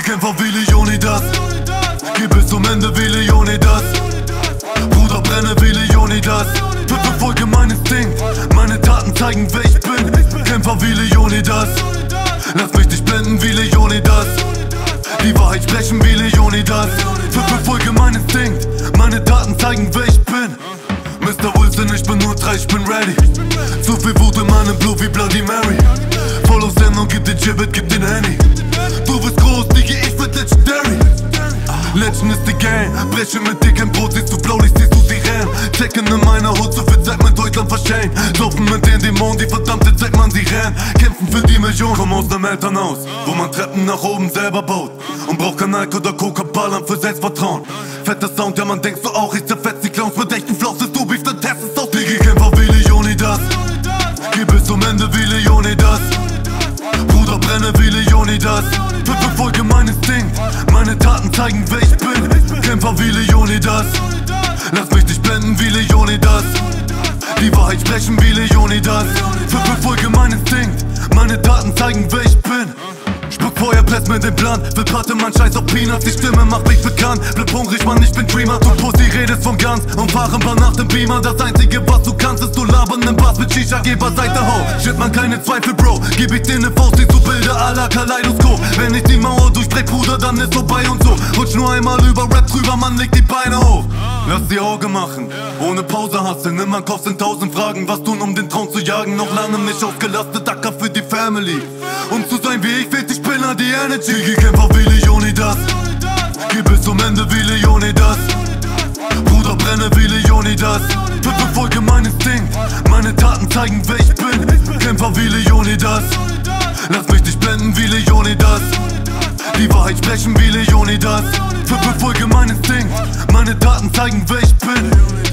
Kämpfer wie Leonidas Geh bis zum Ende wie Leonidas Bruder brenne wie Leonidas Verfolge mein Instinkt Meine Taten zeigen wer ich bin. Kämpfer wie Leonidas Lass mich nicht blenden wie Leonidas Die Wahrheit sprechen wie Leonidas Verfolge mein Instinkt Meine Taten zeigen wer ich bin. Mr. Wilson, ich bin nur drei, ich bin ready. Zu viel Wut in meinem Blut wie Bloody Mary. Follow Sendung, gib den Gibbet, gib den Handy Gang, breche mit dicken Brot, siehst du Blaulicht, siehst du Sirenen Checken in meiner Hut, so viel Zeit mit Deutschland verschenkt. Laufen mit den Dämonen, die verdammte Zeit, man sie rennen Kämpfen für die Million, komm aus dem Elternhaus Wo man Treppen nach oben selber baut. Und braucht kein Alk oder Coca, ballern für Selbstvertrauen. Fetter Sound, ja man denkt so auch, ich zerfetz die Clowns Mit echten ist du Beef, dann test es aus Digi, Kämpfer wie Leonidas Geh bis zum Ende wie Leonidas Bruder brenne wie Leonidas Mein Instinkt Meine Taten zeigen wer ich bin. Kämpfer wie Leonidas. Lass mich nicht blenden wie Leonidas. Die Wahrheit sprechen wie Leonidas. Verfolge mein Instinkt Meine Taten zeigen wer ich bin. Spuck Feuer, bless mir den Plan. Will Patte, man scheiß auf Peanuts. Die Stimme macht mich bekannt. Bleib hungrig, Mann, ich bin Dreamer. Du Pussy redest vom Ganz Und fahren paar nach dem Beamer. Das einzige, was du kannst, ist du labern im Bass Shisha Geber Seite ho Shit, man, keine Zweifel, Bro. Gib ich dir ne Faust, siehst du Bilder à la Kaleidoskop. Wenn ich die Mauer durchbrech, Bruder, dann ist vorbei und so. Rutsch nur einmal über Rap drüber, man, leg die Beine hoch. Lass die Augen machen, ohne Pause hasseln. In meinem Kopf sind tausend Fragen, was tun, um den Traum zu jagen? Noch lange nicht ausgelastet, Acker für die Family. Um zu sein wie ich, fehlt die Spinner, die Energy. Gigi Kämpfer wie Leonidas Geh bis zum Ende wie Leonidas Bruder brenne wie Leonidas mein Instinkt Meine Taten zeigen wer ich bin. Kämpfer wie Leonidas. Lass mich nicht blenden wie Leonidas. Die Wahrheit sprechen wie Leonidas. Verfolge mein Instinkt Meine Taten zeigen wer ich bin